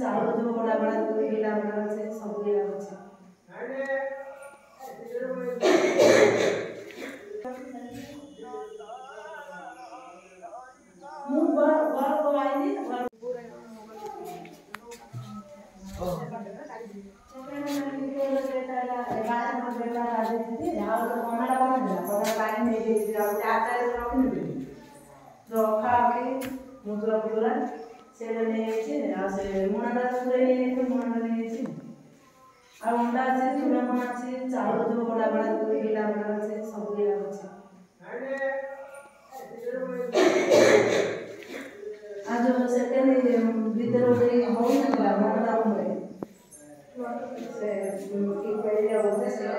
ଚାଉଳ ଯେଉଁ ଓଳାବଳା ଦୁଇ ଓଳାବଳା ଅଛି ସବୁ ଇଳା ଅଛି ମୁଁ ଘରକୁ ଆଇଲି ରଖା ରଖି ମୁଦ୍ରା ଫୁଦ୍ରା সেটা নিয়েছি আর সে মোনাটা ছুলে নিয়ে নিয়েছি মোনাটা নিয়েছি আর ওটা আছে চুলা মোনা আছে চাউল তো ওটা বড়া দুই গিলা বড়া আছে সব গিলা আছে আর যে সেকেন্ড ভিতরে ওটা হয় না গিলা মোনাটা হয় সে কি করে যাবো সেটা